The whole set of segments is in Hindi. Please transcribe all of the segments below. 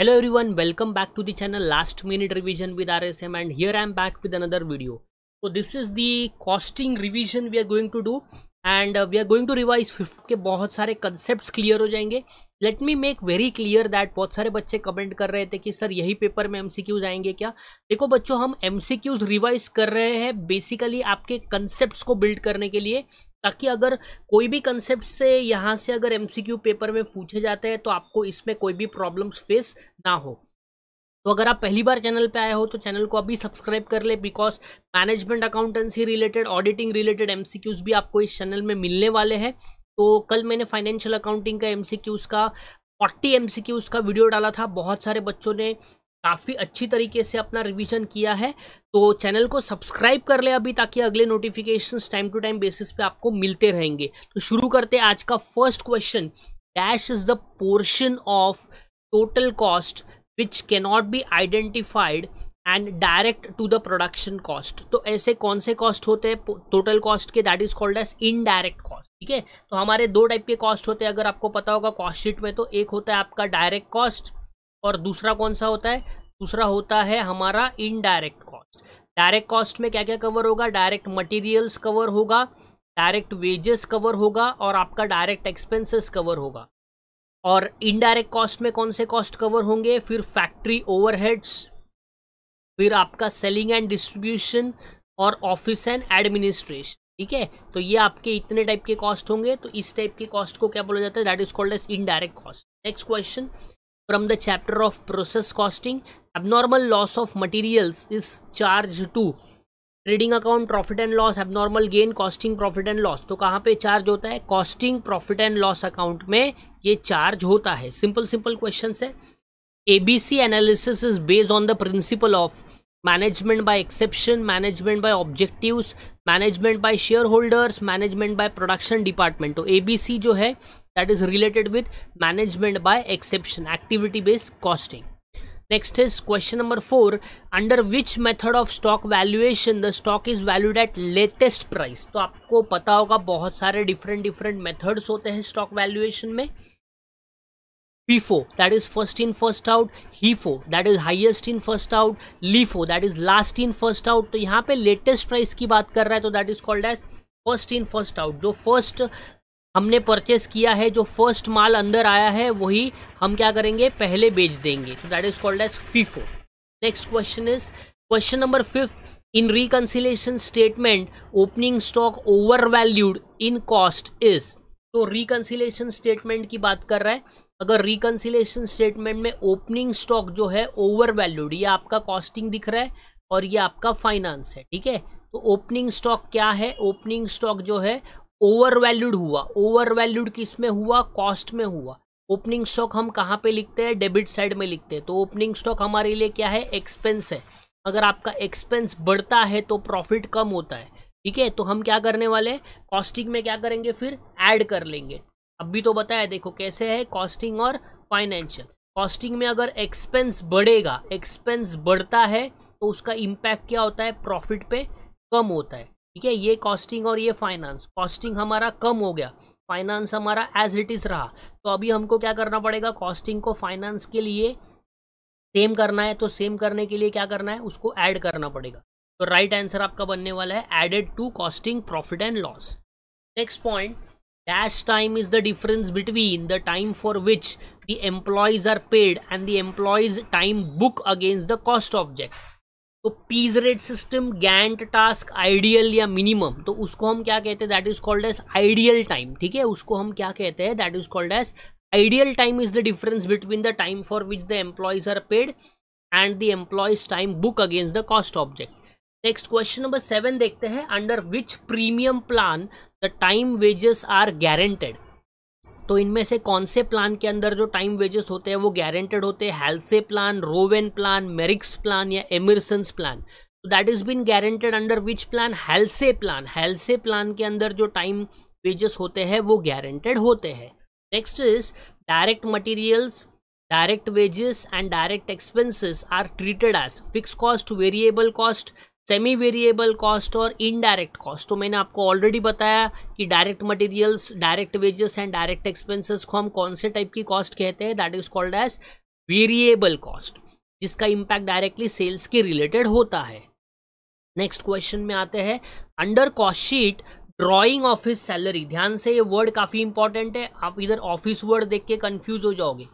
Hello everyone welcome back to the channel last minute revision with R S M and here I am back with another video तो this is the costing revision we are going to do and we are going to revise fifth के बहुत सारे कंसेप्ट क्लियर हो जाएँगे। Let me make very clear that बहुत सारे बच्चे कमेंट कर रहे थे कि, सर, यही पेपर में एम आएँगे क्या? देखो बच्चों, हम एम रिवाइज कर रहे हैं बेसिकली आपके कंसेप्ट को बिल्ड करने के लिए। ताकि अगर कोई भी कंसेप्ट से यहाँ से अगर एमसीक्यू पेपर में पूछे जाते हैं तो आपको इसमें कोई भी प्रॉब्लम्स फेस ना हो। तो अगर आप पहली बार चैनल पे आए हो तो चैनल को अभी सब्सक्राइब कर ले because management accountancy related auditing related MCQs भी आपको इस चैनल में मिलने वाले हैं। तो कल मैंने फाइनेंशियल अकाउंटिंग का एमसीक्यूज का फोर्टी एमसीक्यूज का वीडियो डाला था। बहुत सारे बच्चों ने काफ़ी अच्छी तरीके से अपना रिवीजन किया है। तो चैनल को सब्सक्राइब कर ले अभी ताकि अगले notifications time to time basis पे आपको मिलते रहेंगे। तो शुरू करते हैं आज का first question dash is the portion of total cost which cannot be identified and direct to the production cost तो ऐसे कौन से कॉस्ट होते हैं? टोटल कॉस्ट के that is called as indirect cost ठीक है? तो हमारे दो टाइप के कॉस्ट होते हैं। अगर आपको पता होगा कॉस्ट शीट में तो एक होता है आपका डायरेक्ट कॉस्ट और दूसरा कौन सा होता है? दूसरा होता है हमारा इनडायरेक्ट कॉस्ट डायरेक्ट कॉस्ट में क्या क्या कवर होगा? डायरेक्ट मटेरियल्स कवर होगा डायरेक्ट वेजेस कवर होगा और आपका डायरेक्ट एक्सपेंसेस कवर होगा. और इनडायरेक्ट कॉस्ट में कौन से कॉस्ट कवर होंगे? फिर फैक्ट्री ओवरहेड्स फिर आपका सेलिंग एंड डिस्ट्रीब्यूशन और ऑफ़िस एंड एडमिनिस्ट्रेशन ठीक है? तो ये आपके इतने टाइप के कॉस्ट होंगे तो इस टाइप के कॉस्ट को क्या बोला जाता है? That is called as indirect cost next question from the chapter of process costing abnormal loss of materials is charge to trading account profit and loss abnormal gain costing profit and loss तो कहाँ पे चार्ज होता है? Costing profit and loss account में ये चार्ज होता है। सिंपल सिंपल क्वेश्चन है। ABC analysis is based on the principle of management by exception management by objectives management by share holders management by production department तो एबीसी जो है that is related with management by exception activity based costing next is question number four under which method of stock valuation the stock is valued at latest price तो आपको पता होगा, बहुत सारे डिफरेंट डिफरेंट मेथड्स होते हैं स्टॉक वैल्यूएशन में। FIFO that is first in, first out. HIFO that is highest in, first out. LIFO that is last in, first out. तो यहाँ पे latest price की बात कर रहा है तो that is called as first in, first out. जो first हमने परचेस किया है, जो फ़र्स्ट माल अंदर आया है, वही हम क्या करेंगे? पहले बेच देंगे। तो that is called as FIFO next question is question number fifth in reconciliation statement opening stock over valued in cost is तो रिकन्सिलेशन स्टेटमेंट की बात कर रहा है अगर रिकन्सिलेशन स्टेटमेंट में ओपनिंग स्टॉक जो है ओवर वैल्यूड ये आपका कॉस्टिंग दिख रहा है और ये आपका फाइनेंस है, ठीक है? तो ओपनिंग स्टॉक क्या है? ओपनिंग स्टॉक जो है ओवर वैल्यूड हुआ। ओवर वैल्यूड किसमें हुआ? कॉस्ट में हुआ। ओपनिंग स्टॉक हम कहाँ पे लिखते हैं? डेबिट साइड में लिखते हैं। तो ओपनिंग स्टॉक हमारे लिए क्या है? एक्सपेंस है। अगर आपका एक्सपेंस बढ़ता है तो प्रॉफिट कम होता है, ठीक है? तो हम क्या करने वाले हैं? कॉस्टिंग में क्या करेंगे फिर? ऐड कर लेंगे। अभी तो बताया, देखो कैसे है कॉस्टिंग और फाइनेंशियल कॉस्टिंग में अगर एक्सपेंस बढ़ेगा एक्सपेंस बढ़ता है तो उसका इम्पैक्ट क्या होता है? प्रॉफिट पे कम होता है। ठीक है, ये कॉस्टिंग और ये फाइनेंस कॉस्टिंग हमारा कम हो गया। फाइनेंस हमारा एज इट इज़ रहा। तो अभी हमको क्या करना पड़ेगा? कॉस्टिंग को फाइनेंस के लिए सेम करना है तो सेम करने के लिए क्या करना है? उसको ऐड करना पड़ेगा। तो राइट right आंसर आपका बनने वाला है added to costing profit and loss next point dash time is the difference between the time for which the employees are paid and the employees time book against the cost object तो piece rate system Gantt task ideal या मिनिमम तो उसको हम क्या कहते हैं? That is called as ideal time ठीक है? उसको हम क्या कहते हैं? That is called as ideal time is the difference between the time for which the employees are paid and the employees time book against the cost object next question number seven देखते हैं under which premium plan the time wages are guaranteed तो इनमें से कौन से प्लान के अंदर जो टाइम वेजेस होते हैं, वो गारंटेड होते हैं? Halsey plan Rowan plan Merrick's plan या एमरसन्स प्लान तो that is been guaranteed under which plan Halsey plan Halsey plan के अंदर जो टाइम वेजेस होते हैं, वो गारंटेड होते हैं. Next is direct materials direct wages and direct expenses are treated as fix cost variable cost semi variable cost और इनडायरेक्ट कॉस्ट तो मैंने आपको ऑलरेडी बताया कि direct materials direct wages and direct expenses को हम कौन से टाइप की कॉस्ट कहते हैं? That is called as variable cost जिसका इम्पैक्ट डायरेक्टली सेल्स के रिलेटेड होता है। नेक्स्ट क्वेश्चन में आते हैं। Under cost sheet drawing office salary ध्यान से ये वर्ड काफ़ी इंपॉर्टेंट है। आप इधर ऑफ़िस वर्ड देख के कन्फ्यूज़ हो जाओगे।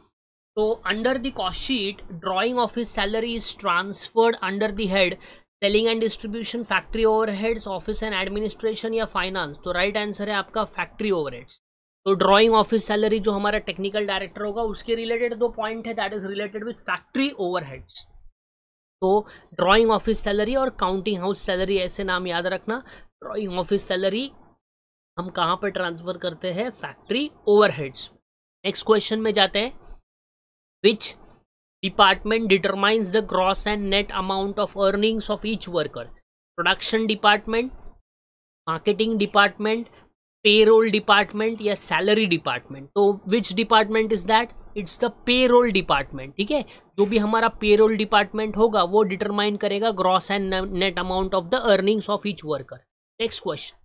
तो under the cost sheet drawing office salary is transferred under the head selling and distribution factory overheads office and administration या फाइनेंस तो राइट right आंसर है आपका फैक्ट्री ओवरहेड्स तो ड्राइंग ऑफ़िस सैलरी जो हमारा टेक्निकल डायरेक्टर होगा, उसके रिलेटेड दो पॉइंट है that is related with factory overheads तो ड्राइंग ऑफ़िस सैलरी और काउंटिंग हाउस सैलरी ऐसे नाम याद रखना. ड्राइंग ऑफ़िस सैलरी हम कहाँ पर ट्रांसफ़र करते हैं? फैक्ट्री ओवरहेड्स नेक्स्ट क्वेश्चन में जाते हैं. Which department determines the gross and net amount of earnings of each worker production department marketing department payroll department या सैलरी डिपार्टमेंट तो which department is that it's the payroll department ठीक है? जो भी हमारा पेरोल डिपार्टमेंट होगा, वो डिटरमाइन करेगा gross and net amount of the earnings of each worker next question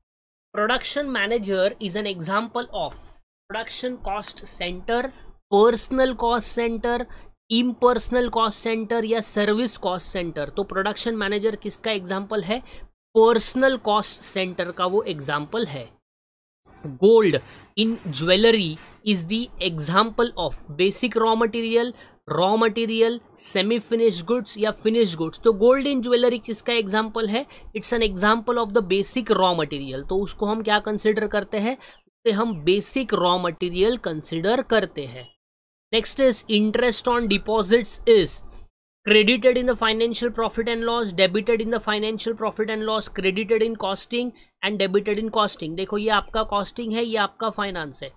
production manager is an example of production cost centre personal cost centre impersonal cost centre या सर्विस कॉस्ट सेंटर तो प्रोडक्शन मैनेजर किसका एग्ज़ाम्पल है? पर्सनल कॉस्ट सेंटर का वो एग्ज़ाम्पल है. Gold in jewellery is the example of basic raw material raw material semi finish goods या फिनिश गुड्स तो गोल्ड इन ज्वेलरी किसका एग्ज़ाम्पल है? It's an example of the basic raw material तो उसको हम क्या कंसिडर करते हैं? उसे हम बेसिक रॉ मटेरियल कंसिडर करते हैं. Next is interest on deposits is credited in the financial profit and loss, debited in the financial profit and loss, credited in costing and debited in costing. देखो, ये आपका costing है, ये आपका finance है।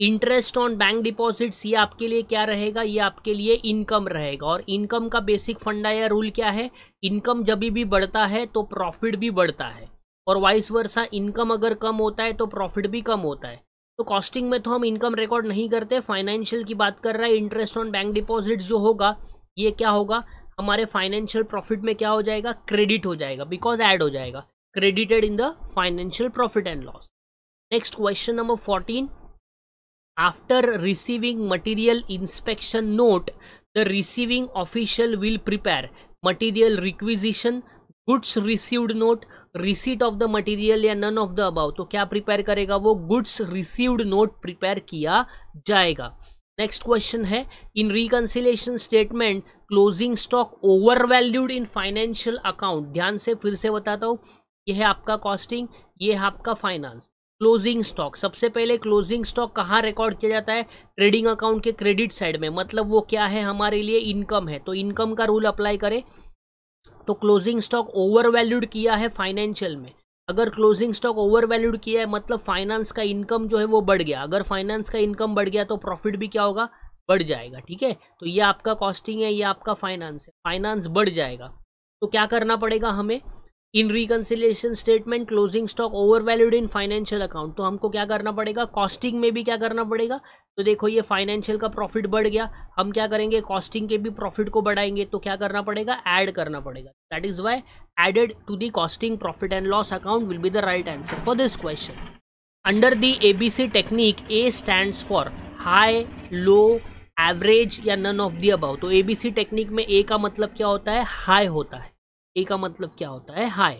इंटरेस्ट ऑन बैंक डिपॉजिट्स ये आपके लिए क्या रहेगा? ये आपके लिए इनकम रहेगा। और इनकम का बेसिक फंडा या रूल क्या है? इनकम जब भी बढ़ता है तो प्रॉफिट भी बढ़ता है। और वाइस वर्षा इनकम अगर कम होता है तो प्रॉफिट भी कम होता है। तो कॉस्टिंग में तो हम इनकम रिकॉर्ड नहीं करते फाइनेंशियल की बात कर रहा है इंटरेस्ट ऑन बैंक डिपॉजिट्स जो होगा, ये क्या होगा? हमारे फाइनेंशियल प्रॉफिट में क्या हो जाएगा? क्रेडिट हो जाएगा बिकॉज़ ऐड हो जाएगा। Credited in the financial profit and loss next question number fourteen after receiving material inspection note the receiving official will prepare material requisition goods received note, receipt of the material या नन ऑफ़ द अबाउ तो क्या प्रिपेयर करेगा वो? गुड्स रिसीव्ड नोट प्रिपेयर किया जाएगा। नेक्स्ट क्वेश्चन है, in reconciliation statement, closing stock over valued in financial account. ध्यान से फिर से बताता हूँ यह है आपका कॉस्टिंग, ये है आपका फाइनेंस। क्लोजिंग स्टॉक, सबसे पहले क्लोजिंग स्टॉक कहाँ रिकॉर्ड किया जाता है? ट्रेडिंग अकाउंट के क्रेडिट साइड में। मतलब वो क्या है? हमारे लिए इनकम है। तो इनकम का रूल अप्लाई करें। तो क्लोजिंग स्टॉक ओवर वैल्यूड किया है फाइनेंशियल में। अगर क्लोजिंग स्टॉक ओवर वैल्यूड किया है मतलब फाइनेंस का इनकम जो है वो बढ़ गया। अगर फाइनेंस का इनकम बढ़ गया तो प्रॉफिट भी क्या होगा? बढ़ जाएगा, ठीक है? तो ये आपका कॉस्टिंग है, ये आपका फाइनेंस है। फाइनेंस बढ़ जाएगा। तो क्या करना पड़ेगा हमें? In reconciliation statement closing stock over valued in financial account तो हमको क्या करना पड़ेगा? कॉस्टिंग में भी क्या करना पड़ेगा? तो देखो ये फाइनेंशियल का प्रॉफिट बढ़ गया। हम क्या करेंगे? कॉस्टिंग के भी प्रॉफिट को बढ़ाएँगे। तो क्या करना पड़ेगा? ऐड करना पड़ेगा। That is why added to the costing profit and loss account will be the right answer for this question under the A B C technique A stand for high low average या नन ऑफ़ दी अबाउ तो ए बी सी टेक्निक में ए का मतलब क्या होता है? हाई होता है। ए का मतलब क्या होता है? High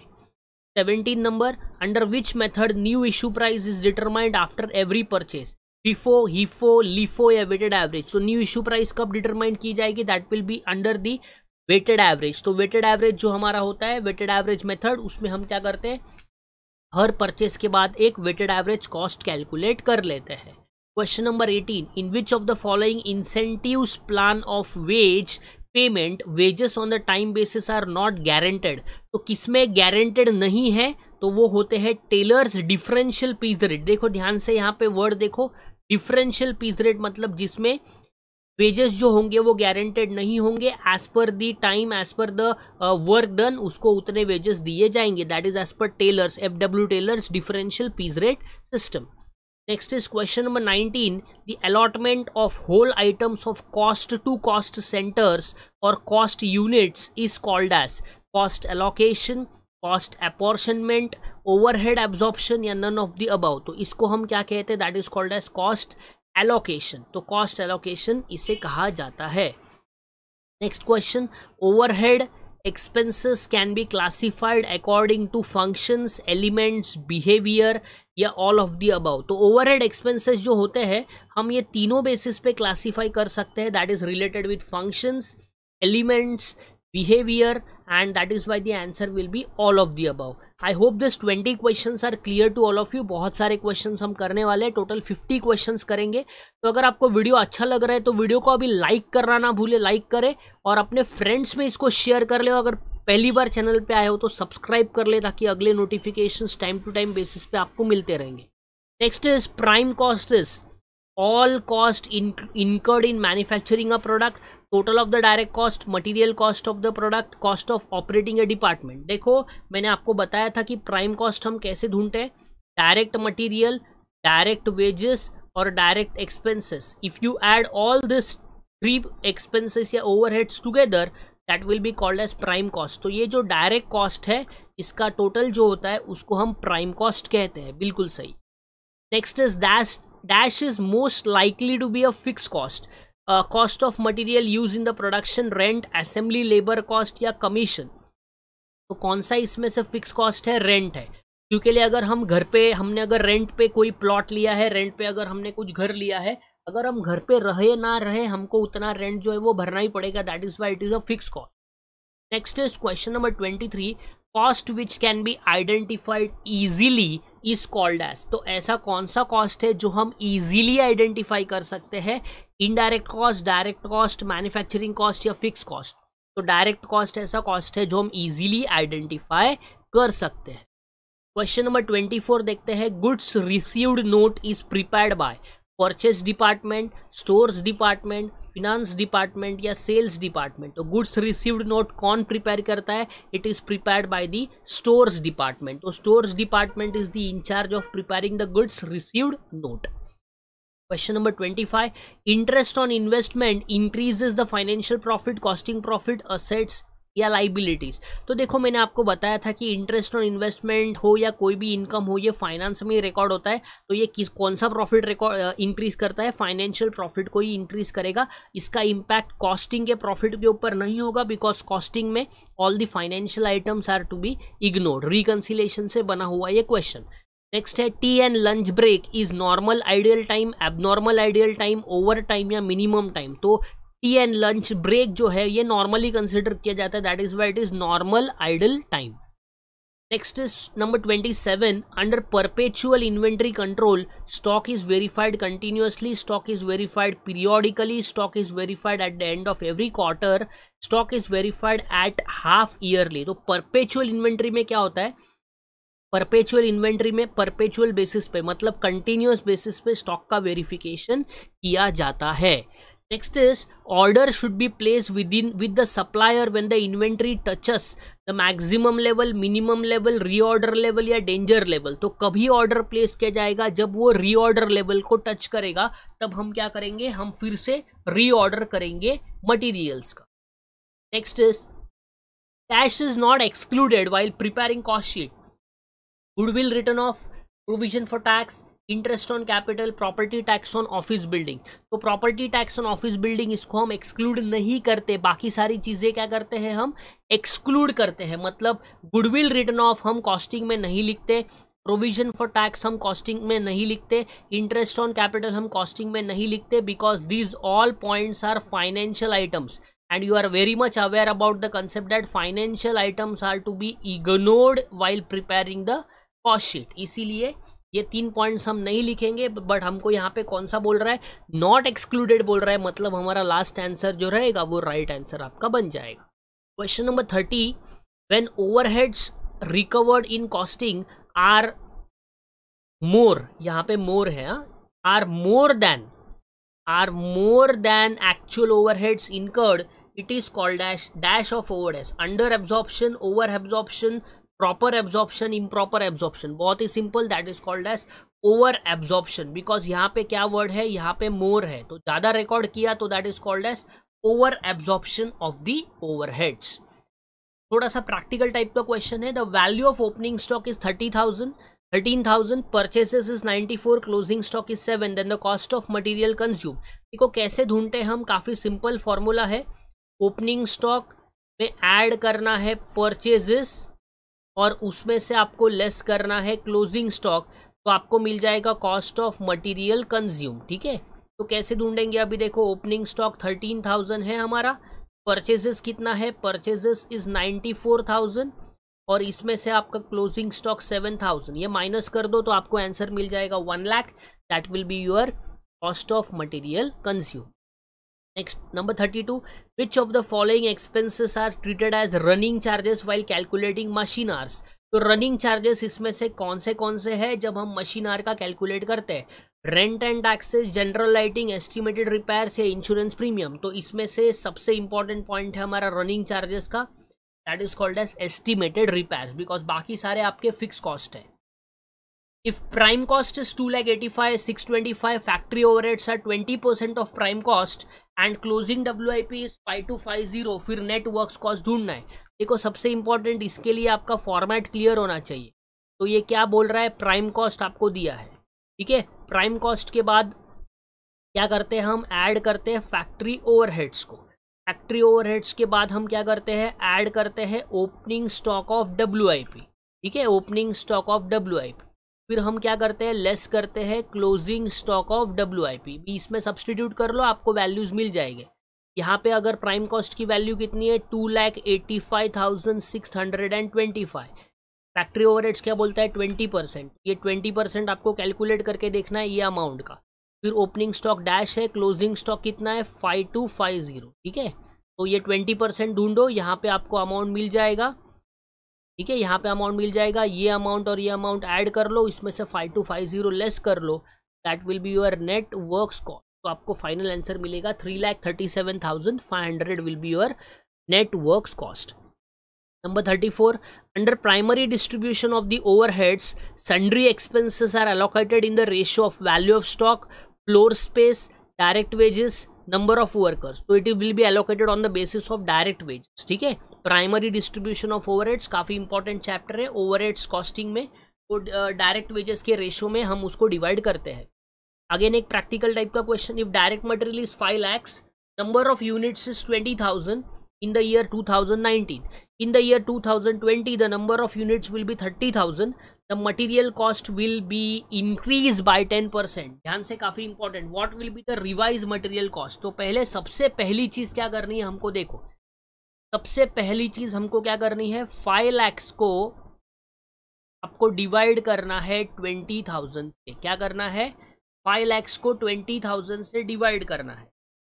seventeen number under which method new issue price is determined after every purchase FIFO HIFO LIFO या वेटेड एवरेज तो न्यू इशू प्राइस कब डिटरमाइंड की जाएगी? That will be under the weighted average तो वेटेड एवरेज जो हमारा होता है वेटेड एवरेज मेथड उसमें हम क्या करते हैं? हर परचेज के बाद एक वेटेड एवरेज कॉस्ट कैलकुलेट कर लेते हैं। Question number eighteen in which of the following incentives plan of wage payment wages on the time basis are not guaranteed तो किसमें गारंटेड नहीं है? तो वो होते हैं टेलर्स डिफरेंशियल पीस रेट देखो, ध्यान से यहाँ पे वर्ड देखो. डिफरेंशियल पीस रेट मतलब जिसमें वेजेस जो होंगे वो गारंटेड नहीं होंगे. As per the time as per the work done उसको उतने वेजेस दिए जाएँगे. That is as per Taylor's F W Taylor's differential piece rate system next is question number 19 the allotment of whole items of cost to cost centres और cost units is called as cost allocation cost apportionment overhead absorption या नन ऑफ़ द अबाउ तो इसको हम क्या कहते हैं? That is called as cost allocation तो कॉस्ट एलोकेशन इसे कहा जाता है। Next question overhead expenses can be classified according to functions elements behaviour या ऑल ऑफ़ दी अबाउ तो ओवरहेड एक्सपेंसेस जो होते हैं, हम ये तीनों बेसिस पे क्लासीफाई कर सकते हैं. That is related with functions elements behaviour and that is why the answer will be all of the above i hope this 20 questions are clear to all of you. बहुत सारे क्वेश्चन हम करने वाले हैं. टोटल फिफ्टी क्वेश्चन करेंगे. तो अगर आपको वीडियो अच्छा लग रहा है तो वीडियो को अभी लाइक करना ना भूले लाइक करें और अपने फ्रेंड्स में इसको शेयर कर ले. अगर पहली बार चैनल पे आए हो तो सब्सक्राइब कर ले ताकि अगले notification time to time basis पे आपको मिलते रहेंगे. Next is prime cost is all cost in, incurred in manufacturing a product total of the direct cost material cost of the product cost of operating a department देखो मैंने आपको बताया था कि प्राइम कॉस्ट हम कैसे ढूंढते हैं? डायरेक्ट मटेरियल डायरेक्ट वेजेस और direct expenses if you add all this three expenses या overheads together that will be called as prime cost तो ये जो डायरेक्ट कॉस्ट है इसका टोटल जो होता है उसको हम प्राइम कॉस्ट कहते हैं. बिल्कुल सही. Next is dash dash is most likely to be a fix cost cost of material use in the production rent assembly labour cost या कमीशन तो कौन सा इसमें से फिक्स कॉस्ट है? रेंट है। क्योंकि लिए अगर हम घर पे, हमने अगर रेंट पे कोई प्लॉट लिया है रेंट पे अगर हमने कुछ घर लिया है, अगर हम घर पे रहे ना रहे, हमको उतना रेंट जो है वो भरना ही पड़ेगा। That is why it is a fix cost next is question number twenty three cost which can be identified easily is called as तो ऐसा कौन सा कॉस्ट है जो हम इजीली आइडेंटिफाई कर सकते हैं? Indirect cost direct cost manufacturing cost या फिक्स कॉस्ट तो डायरेक्ट कॉस्ट ऐसा कॉस्ट है जो हम इजीली आइडेंटिफाई कर सकते हैं। क्वेश्चन नंबर ट्वेंटी फोर देखते हैं। Goods received note is prepared by purchase department stores department finance department या सेल्स डिपार्टमेंट तो गुड्स रिसीव्ड नोट कौन प्रिपेयर करता है? It is prepared by the stores department तो stores department is the incharge of preparing the goods received note question number twenty five interest on investment increases the financial profit costing profit assets या लाइबिलिटीज तो देखो, मैंने आपको बताया था कि इंटरेस्ट ऑन इन्वेस्टमेंट हो या कोई भी इनकम हो, ये फाइनेंस में रिकॉर्ड होता है। तो ये किस, कौन सा प्रॉफिट रिकॉर्ड इंक्रीज करता है? फाइनेंशियल प्रॉफिट को ही इंक्रीज करेगा। इसका इम्पैक्ट कॉस्टिंग के प्रॉफिट के ऊपर नहीं होगा बिकॉज़ कॉस्टिंग में all the financial items are to be ignored reconciliation से बना हुआ ये क्वेश्चन नेक्स्ट है tea and lunch break is normal idle time abnormal idle time over time या मिनिमम टाइम तो टी एंड लंच ब्रेक जो है, ये नॉर्मली कंसिडर किया जाता है. That is why it is normal idle time next is number twenty seven under perpetual inventory control stock is verified continuously stock is verified periodically stock is verified at the end of every quarter stock is verified at half yearly तो परपेचुअल इन्वेंट्री में क्या होता है? परपेचुअल इन्वेंट्री में परपेचुअल बेसिस पे मतलब कंटिन्यूस बेसिस पे स्टॉक का वेरिफिकेशन किया जाता है. Next is order should be placed within with the supplier when the inventory touches the maximum level, minimum level, reorder level या danger level. तो कभी order place किया जाएगा जब वो reorder level को touch करेगा तब हम क्या करेंगे हम फिर से reorder करेंगे materials का. Next is cash is not excluded while preparing cost sheet. Goodwill written off, provision for tax, interest on capital property tax on office building तो property tax on office building इसको हम एक्सक्लूड नहीं करते, बाकी सारी चीज़ें क्या करते हैं हम? एक्सक्लूड करते हैं। मतलब गुडविल रिटर्न ऑफ़ हम कॉस्टिंग में नहीं लिखते प्रोविज़न फॉर टैक्स हम कॉस्टिंग में नहीं लिखते इंटरेस्ट ऑन कैपिटल हम कॉस्टिंग में नहीं लिखते because these all points are financial items and you are very much aware about the concept that financial items are to be ignored while preparing the cost sheet. इसीलिए ये तीन पॉइंट्स हम नहीं लिखेंगे बट हमको यहाँ पे कौन सा बोल रहा है? नॉट एक्सक्लूडेड बोल रहा है मतलब हमारा लास्ट आंसर जो रहेगा, वो राइट right आंसर आपका बन जाएगा। Question number thirty when overheads recovered in costing are more यहाँ पे मोर है are more than are more than actual overheads incurred it is called dash of overheads under absorption over absorption proper absorption improper absorption बहुत ही simple that is called as over absorption because यहाँ पे क्या वर्ड है? यहाँ पे मोर है. तो ज़्यादा रिकॉर्ड किया तो that is called as over absorption of the over heads थोड़ा सा प्रैक्टिकल टाइप का क्वेश्चन है. The value of opening stock is thirty thousand thirteen thousand purchases is ninety four closing stock is seven then the cost of material consume देखो कैसे ढूंढते हम? काफ़ी सिंपल फॉर्मूला है. ओपनिंग स्टॉक में ऐड करना है परचेजेस और उसमें से आपको लेस करना है क्लोजिंग स्टॉक तो आपको मिल जाएगा कॉस्ट ऑफ़ मटेरियल कंज्यूम ठीक है? तो कैसे ढूंढेंगे अभी देखो ओपनिंग स्टॉक थर्टीन थाउज़ेंड है हमारा परचेजेस कितना है? Purchases is ninety four thousand और इसमें से आपका क्लोजिंग स्टॉक सेवन थाउज़ेंड ये माइनस कर दो तो आपको आंसर मिल जाएगा one lakh that will be your cost of material consume number thirty two which of the following expenses are treated as running charges while calculating machine hours तो रनिंग चार्जेस इसमें से कौन से कौन से हैं जब हम मशीन आर का कैलकुलेट करते हैं? Rent and taxes general lighting estimated repairs या इंश्योरेंस प्रीमियम तो इसमें से सबसे इंपॉर्टेंट पॉइंट है हमारा रनिंग चार्जेस का that is called as estimated repairs because बाकी सारे आपके फिक्स कॉस्ट है। If prime cost is two lakh eighty five six twenty five factory over are twenty percent of prime cost and closing W I P five two five zero फिर नेट वर्क कॉस्ट ढूंढना है। देखो, सबसे इंपॉर्टेंट इसके लिए आपका फॉर्मेट क्लियर होना चाहिए। तो ये क्या बोल रहा है? प्राइम कॉस्ट आपको दिया है। ठीक है? प्राइम कॉस्ट के बाद क्या करते हैं हम? ऐड करते हैं फैक्ट्री ओवरहेड्स को। फैक्ट्री ओवरहेड्स के बाद हम क्या करते हैं? ऐड करते हैं ओपनिंग स्टॉक ऑफ़ WIP ठीक है? ओपनिंग स्टॉक ऑफ़ WIP फिर हम क्या करते हैं? लेस करते हैं closing stock of W I भी इसमें सब्सटीट्यूट कर लो, आपको वैल्यूज़ मिल जाएँगे। यहाँ पे अगर प्राइम कॉस्ट की वैल्यू कितनी है? Two lakh eighty five thousand six hundred and twenty five factory overheads क्या बोलता है? ट्वेंटी परसेंट ये ट्वेंटी परसेंट आपको कैलकुलेट करके देखना है ये अमाउंट का। फिर ओपनिंग स्टॉक डैश है क्लोजिंग स्टॉक कितना है? फाइव टू फाइव ज़ीरो ठीक है? तो ये ट्वेंटी परसेंट ढूंढो, यहाँ पे आपको अमाउंट मिल जाएगा। ठीक है, यहाँ पे अमाउंट मिल जाएगा, ये अमाउंट और ये अमाउंट ऐड कर लो, इसमें से five two five zero less कर लो that will be your net work cost तो आपको फाइनल आंसर मिलेगा three lakh thirty seven thousand five hundred will be your net work cost number thirty four under primary distribution of the over heads sundry expenses are allocated in the ratio of value of stock floor space direct wages number of workers तो it will be allocated on the basis of direct wages. ठीक है? प्राइमरी डिस्ट्रीब्यूशन ऑफ़ ओवरहेड्स काफ़ी इंपॉर्टेंट चैप्टर है। ओवरहेड्स कॉस्टिंग में, वो डायरेक्ट वेजेस के रेशियो में हम उसको डिवाइड करते हैं। अगेन एक प्रैक्टिकल टाइप का question if direct material is five lakhs number of units is 20000 in the year 2019 in the year 2020 the number of units will be 30000 the material cost will be increase by 10 percent ध्यान से काफ़ी important what will be the revise material cost तो पहले सबसे पहली चीज़ क्या करनी है हमको देखो। सबसे पहली चीज़ हमको क्या करनी है? फाइव लैक्स को आपको डिवाइड करना है ट्वेंटी थाउज़ेंड से। क्या करना है? फाइव लैक्स को ट्वेंटी थाउज़ेंड से डिवाइड करना है।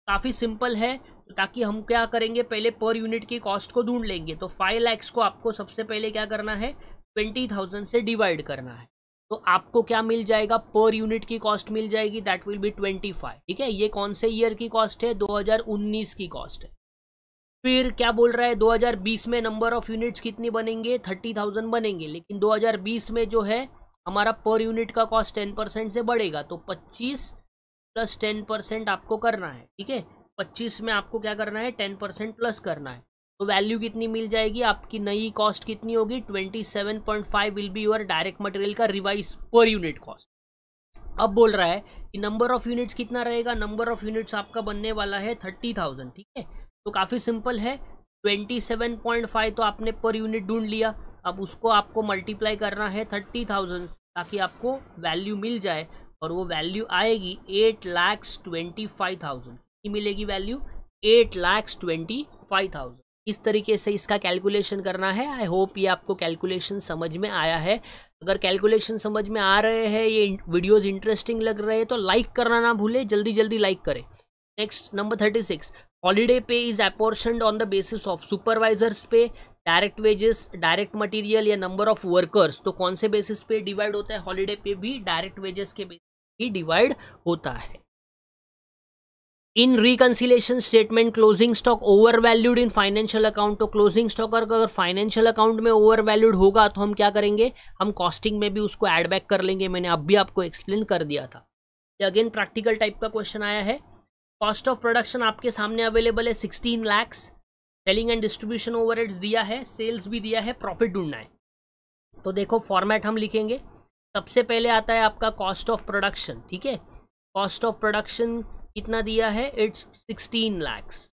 काफ़ी सिंपल है। ताकि हम क्या करेंगे? पहले पर यूनिट की कॉस्ट को ढूंढ लेंगे। तो फाइव लैक्स को आपको सबसे पहले क्या करना है? ट्वेंटी थाउज़ेंड से डिवाइड करना है। तो आपको क्या मिल जाएगा? पर यूनिट की कॉस्ट मिल जाएगी that will be twenty five ठीक है? ये कौन से ईयर की कॉस्ट है? 2019 की कॉस्ट है। फिर क्या बोल रहा है? 2020 में नंबर ऑफ़ यूनिट्स कितनी बनेंगे? थर्टी थाउज़ेंड बनेंगे। लेकिन 2020 में जो है, हमारा पर यूनिट का कॉस्ट टेन परसेंट से बढ़ेगा। तो पच्चीस प्लस टेन परसेंट आपको करना है। ठीक है? पच्चीस में आपको क्या करना है? टेन परसेंट प्लस करना है। वैल्यू कितनी मिल जाएगी? आपकी नई कॉस्ट कितनी होगी? Twenty seven point five will be your direct material का रिवाइज पर यूनिट कॉस्ट अब बोल रहा है कि नंबर ऑफ़ यूनिट्स कितना रहेगा? नंबर ऑफ़ यूनिट्स आपका बनने वाला है थर्टी थाउज़ेंड ठीक है? तो काफ़ी सिंपल है। ट्वेंटी सेवन पॉइंट फाइव तो आपने पर यूनिट ढूंढ लिया। अब उसको आपको मल्टीप्लाई करना है थर्टी थाउज़ेंड ताकि आपको वैल्यू मिल जाए और वो वैल्यू आएगी eight lakhs twenty five thousand मिलेगी value eight lakhs twenty five thousand इस तरीके से इसका कैलकुलेशन करना है। आई होप ये आपको कैलकुलेशन समझ में आया है। अगर कैलकुलेशन समझ में आ रहे हैं, ये वीडियोस इंटरेस्टिंग लग रहे हैं तो लाइक करना ना भूले जल्दी जल्दी लाइक करें। Next number thirty six holiday pay is apportion on the basis of supervisors pay direct wages direct material या नंबर ऑफ़ वर्कर्स तो कौन से बेसिस पे डिवाइड होता है? हॉलीडे पे भी डायरेक्ट वेजेस के बेसिस ही डिवाइड होता है। In reconciliation statement closing stock over valued in financial account तो क्लोजिंग स्टॉक अगर फाइनेंशियल अकाउंट में ओवर वैल्यूड होगा तो हम क्या करेंगे? हम कॉस्टिंग में भी उसको एड बैक कर लेंगे। मैंने अब भी आपको एक्सप्लेन कर दिया था। अगेन प्रैक्टिकल टाइप का क्वेश्चन आया है। कॉस्ट ऑफ़ प्रोडक्शन आपके सामने अवेलेबल है sixteen lakhs selling and distribution over दिया है। सेल्स भी दिया है प्रॉफिट ढूंढना है। तो देखो फॉर्मेट हम लिखेंगे। सबसे पहले आता है आपका कॉस्ट ऑफ़ प्रोडक्शन ठीक है? कॉस्ट ऑफ़ प्रोडक्शन कितना दिया है? It's sixteen lakhs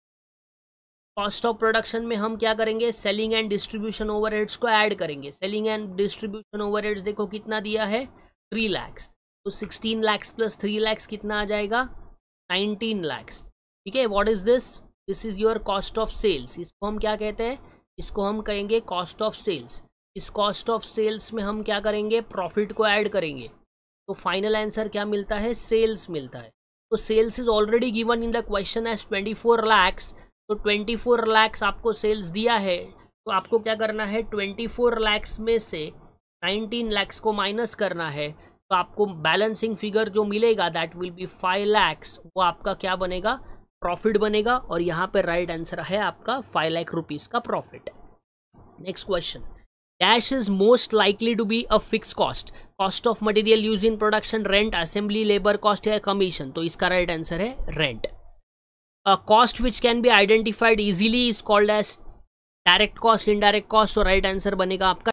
cost of production में हम क्या करेंगे? सेलिंग एंड डिस्ट्रीब्यूशन ओवरहेड्स को ऐड करेंगे। सेलिंग एंड डिस्ट्रीब्यूशन ओवरहेड्स देखो कितना दिया है? थ्री लैक्स तो sixteen lakhs plus three lakhs कितना आ जाएगा? नाइनटीन लैक्स ठीक है? What is this this is your cost of sales इसको हम क्या कहते हैं? इसको हम कहेंगे कॉस्ट ऑफ़ सेल्स इस कॉस्ट ऑफ़ सेल्स में हम क्या करेंगे? प्रॉफिट को ऐड करेंगे। तो फाइनल आंसर क्या मिलता है? सेल्स मिलता है। तो sales is already given in the question as four lakhs तो ट्वेंटी फोर लैक्स आपको सेल्स दिया है तो आपको क्या करना है? ट्वेंटी फोर लैक्स में से नाइनटीन लैक्स को माइनस करना है। तो आपको बैलेंसिंग फिगर जो मिलेगा that will be five lakhs वो आपका क्या बनेगा? प्रॉफिट बनेगा और यहाँ पे राइट आंसर है आपका फाइव लाख रुपीज़ का profit next question dash is most likely to be a fixed cost. Cost of material use in production rent assembly labour cost या कमीशन तो इसका राइट आंसर है rent a cost which can be identified easily is called as direct cost indirect cost so right answer banega aapka